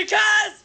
Because